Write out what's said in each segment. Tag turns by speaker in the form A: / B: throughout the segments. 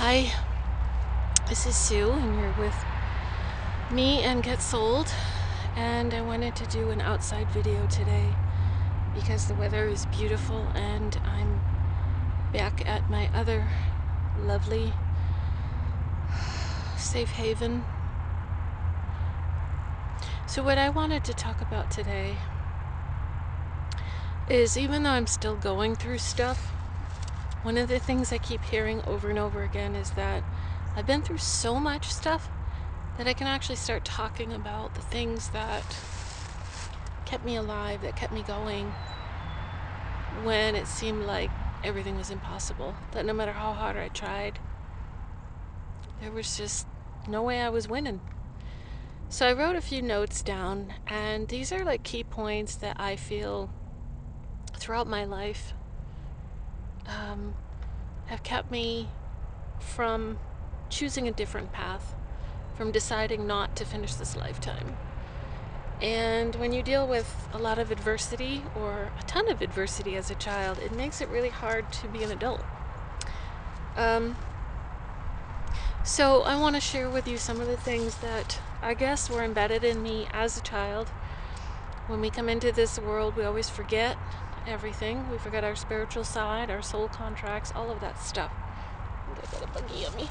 A: Hi, this is Sue, and you're with me and Get Soul'd. And I wanted to do an outside video today because the weather is beautiful and I'm back at my other lovely safe haven. So, what I wanted to talk about today is even though I'm still going through stuff, one of the things I keep hearing over and over again is that I've been through so much stuff that I can actually start talking about the things that kept me alive, that kept me going when it seemed like everything was impossible. That no matter how hard I tried, there was just no way I was winning. So I wrote a few notes down, and these are like key points that I feel throughout my life um, have kept me from choosing a different path, from deciding not to finish this lifetime. And when you deal with a lot of adversity or a ton of adversity as a child, it makes it really hard to be an adult. Um, so, I want to share with you some of the things that I guess were embedded in me as a child. When we come into this world, we always forget everything. We forget our spiritual side, our soul contracts, all of that stuff. I got a buggy on me.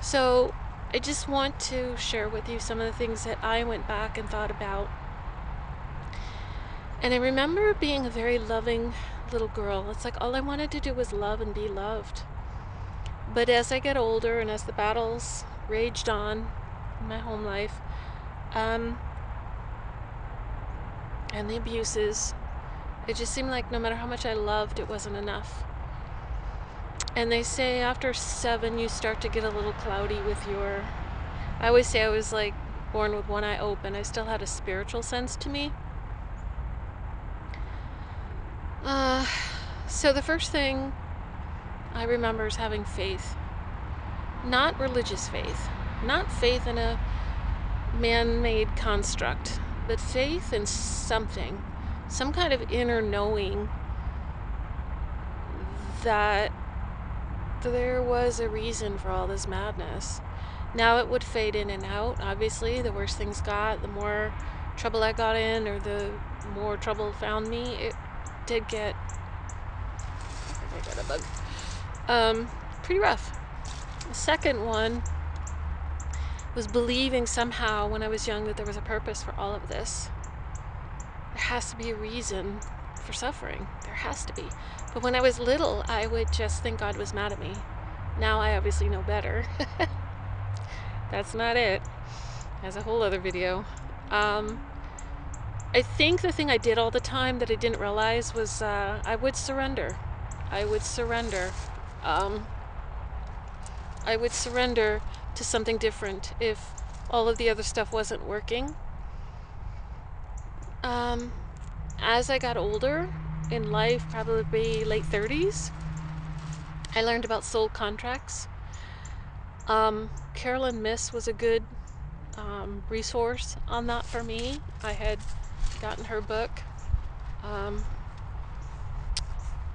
A: So I just want to share with you some of the things that I went back and thought about. And I remember being a very loving little girl. It's like all I wanted to do was love and be loved. But as I get older and as the battles raged on in my home life, um, and the abuses, it just seemed like no matter how much I loved, it wasn't enough. And they say after seven, you start to get a little cloudy with your. I always say I was like born with one eye open. I still had a spiritual sense to me. Uh, so the first thing I remember is having faith. Not religious faith, not faith in a man made construct, but faith in something some kind of inner knowing that there was a reason for all this madness. Now it would fade in and out. Obviously, the worse things got, the more trouble I got in, or the more trouble found me. It did get. I got a bug. Um, pretty rough. The second one was believing somehow when I was young that there was a purpose for all of this has to be a reason for suffering. There has to be. But when I was little, I would just think God was mad at me. Now I obviously know better. That's not it. That's a whole other video. Um, I think the thing I did all the time that I didn't realize was uh, I would surrender. I would surrender. Um, I would surrender to something different if all of the other stuff wasn't working. Um, as I got older in life, probably late 30s, I learned about soul contracts. Um, Caroline Myss was a good um, resource on that for me. I had gotten her book um,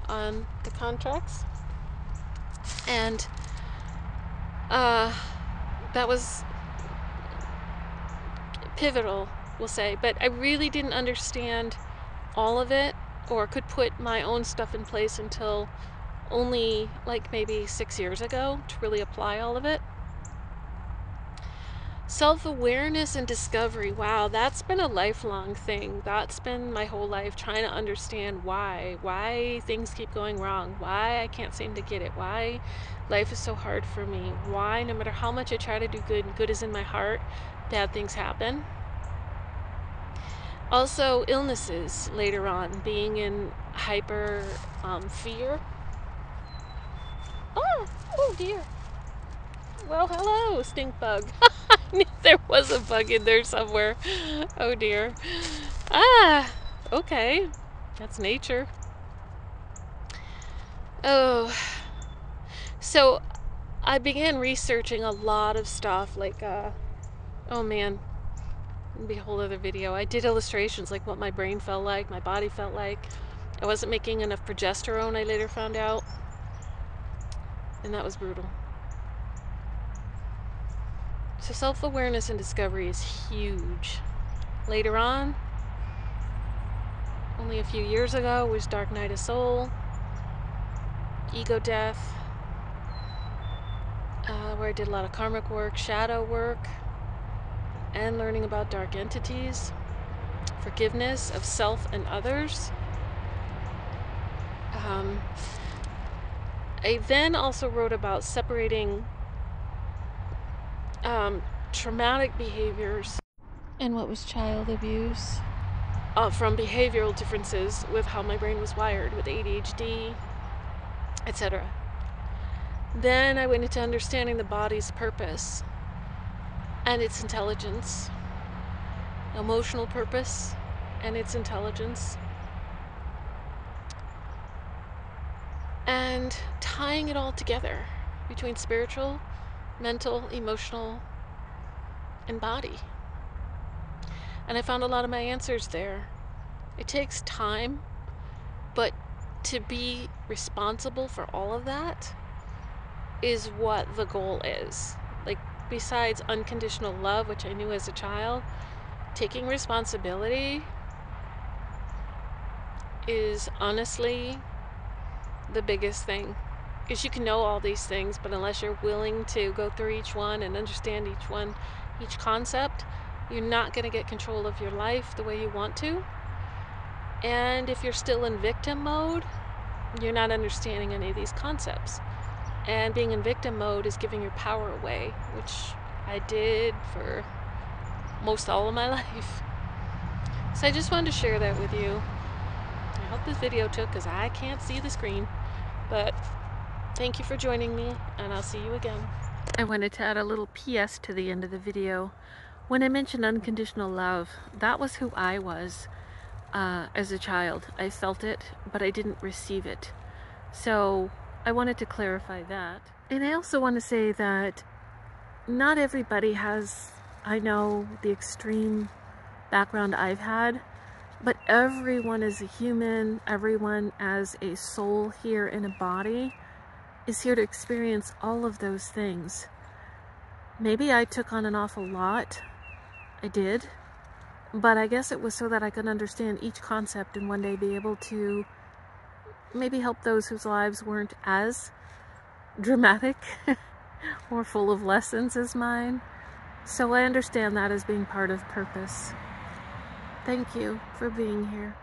A: on the contracts, and uh, that was pivotal we'll say. But I really didn't understand all of it or could put my own stuff in place until only like maybe six years ago to really apply all of it. Self awareness and discovery wow, that's been a lifelong thing. That's been my whole life trying to understand why, why things keep going wrong, why I can't seem to get it, why life is so hard for me, why no matter how much I try to do good and good is in my heart, bad things happen. Also, illnesses later on, being in hyper um, fear. Oh, oh dear. Well, hello, stink bug. I knew there was a bug in there somewhere. Oh dear. Ah, okay. That's nature. Oh. So I began researching a lot of stuff like, uh, oh man, Be a whole other video. I did illustrations like what my brain felt like, my body felt like. I wasn't making enough progesterone, I later found out. And that was brutal. So self awareness and discovery is huge. Later on, only a few years ago, was Dark Night of Soul, Ego Death, uh, where I did a lot of karmic work, shadow work, and learning about dark entities, forgiveness of self and others. Um, I then also wrote about separating um, traumatic behaviors and what was child abuse uh, from behavioral differences with how my brain was wired with ADHD, etc. Then I went into understanding the body's purpose and its intelligence, emotional purpose and its intelligence, and tying it all together between spiritual, mental, emotional, and body. And I found a lot of my answers there. It takes time, but to be responsible for all of that is what the goal is. Besides unconditional love, which I knew as a child, taking responsibility is honestly the biggest thing. Because you can know all these things, but unless you're willing to go through each one and understand each one, each concept, you're not going to get control of your life the way you want to. And if you're still in victim mode, you're not understanding any of these concepts. And being in victim mode is giving your power away, which I did for most all of my life. So I just wanted to share that with you. I hope this video took because I can't see the screen. But thank you for joining me and I'll see you again. I wanted to add a little PS to the end of the video. When I mentioned unconditional love, that was who I was uh, as a child. I felt it, but I didn't receive it. So I wanted to clarify that. And I also want to say that not everybody has, I know, the extreme background I've had, but everyone is a human, everyone as a soul here in a body is here to experience all of those things. Maybe I took on an awful lot. I did. But I guess it was so that I could understand each concept and one day be able to maybe help those whose lives weren't as dramatic or full of lessons as mine. So I understand that as being part of purpose. Thank you for being here.